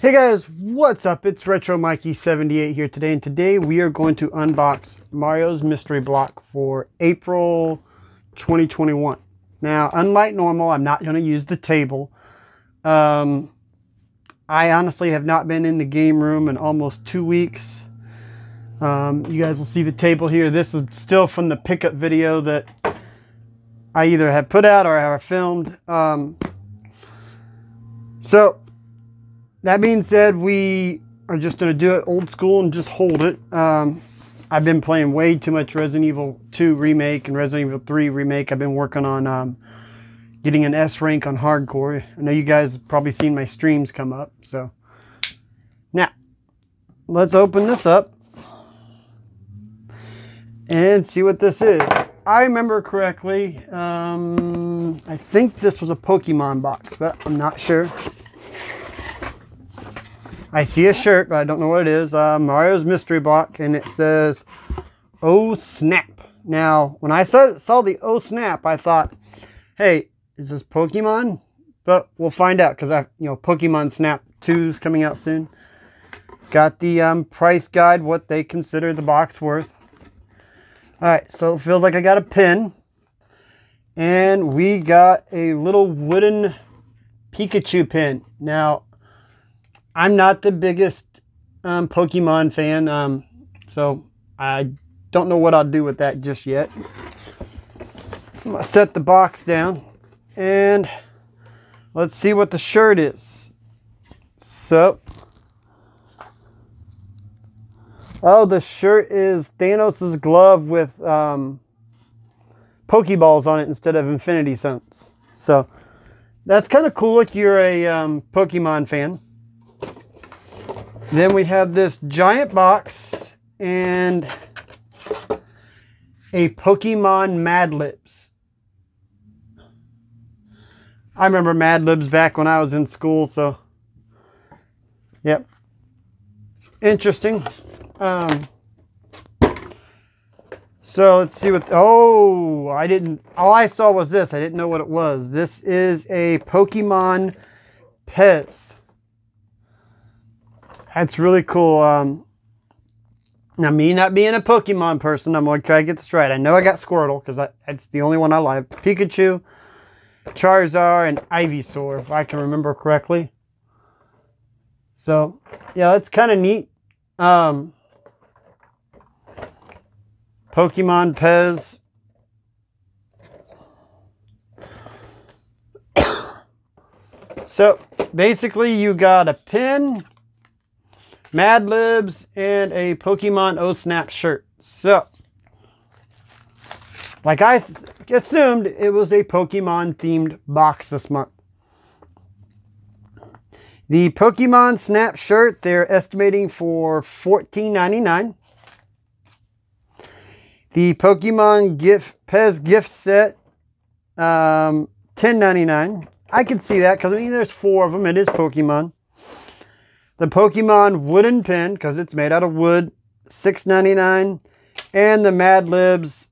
Hey guys, what's up? It's Retro Mikey78 here today, and today we are going to unbox Mario's Mystery Block for April 2021. Now, unlike normal, I'm not going to use the table. Um, I honestly have not been in the game room in almost two weeks. Um, you guys will see the table here. This is still from the pickup video that I either have put out or have filmed. Um, so, that being said, we are just going to do it old school and just hold it. Um, I've been playing way too much Resident Evil 2 Remake and Resident Evil 3 Remake. I've been working on um, getting an S rank on hardcore. I know you guys have probably seen my streams come up. So now, let's open this up and see what this is. I remember correctly, um, I think this was a Pokemon box, but I'm not sure. I see a shirt, but I don't know what it is. Uh, Mario's Mystery Block, and it says, Oh Snap. Now, when I saw, saw the Oh Snap, I thought, hey, is this Pokemon? But we'll find out, because I, you know, Pokemon Snap 2 is coming out soon. Got the um, price guide, what they consider the box worth. Alright, so it feels like I got a pin. And we got a little wooden Pikachu pin. Now, I'm not the biggest um, Pokemon fan, um, so I don't know what I'll do with that just yet. I'm to set the box down and let's see what the shirt is. So, oh, the shirt is Thanos' glove with um, Pokeballs on it instead of Infinity Stones. So, that's kind of cool if you're a um, Pokemon fan. Then we have this giant box and a Pokemon Mad Libs. I remember Mad Libs back when I was in school, so yep. Interesting. Um, so let's see what, oh, I didn't, all I saw was this. I didn't know what it was. This is a Pokemon Pez. That's really cool. Um, now, me not being a Pokemon person, I'm going to try to get this right. I know I got Squirtle, because that's the only one I like. Pikachu, Charizard, and Ivysaur, if I can remember correctly. So, yeah, that's kind of neat. Um, Pokemon Pez. so, basically, you got a pin Mad Libs, and a Pokemon O Snap shirt. So, like I assumed, it was a Pokemon themed box this month. The Pokemon Snap shirt, they're estimating for $14.99. The Pokemon gift Pez gift set, um, $10.99. I can see that because I mean, there's four of them. It is Pokemon. The Pokemon wooden pin, because it's made out of wood, $6.99. And the Mad Libs,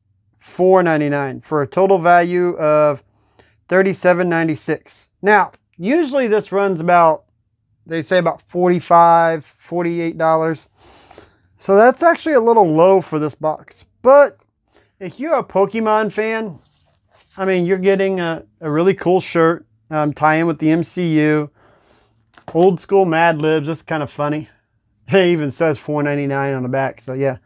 $4.99 for a total value of $37.96. Now, usually this runs about, they say about $45, $48. So that's actually a little low for this box. But if you're a Pokemon fan, I mean, you're getting a, a really cool shirt um, tie-in with the MCU. Old school Mad Libs. It's kind of funny. It even says $4.99 on the back. So yeah.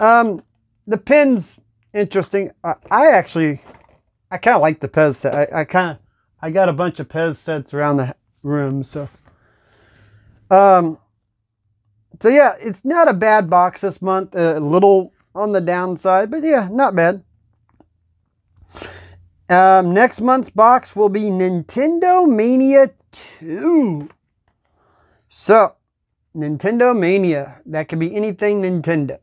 Um, the pin's interesting. I, I actually, I kind of like the Pez set. I, I kind of, I got a bunch of Pez sets around the room. So, um, so yeah, it's not a bad box this month. A little on the downside, but yeah, not bad. Um, next month's box will be Nintendo Mania 2. So, Nintendo Mania. That could be anything Nintendo.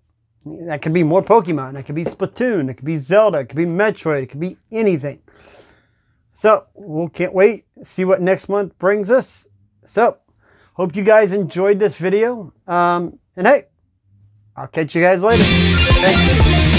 That could be more Pokemon. That could be Splatoon. It could be Zelda. It could be Metroid. It could be anything. So, we can't wait. See what next month brings us. So, hope you guys enjoyed this video. Um, and hey, I'll catch you guys later.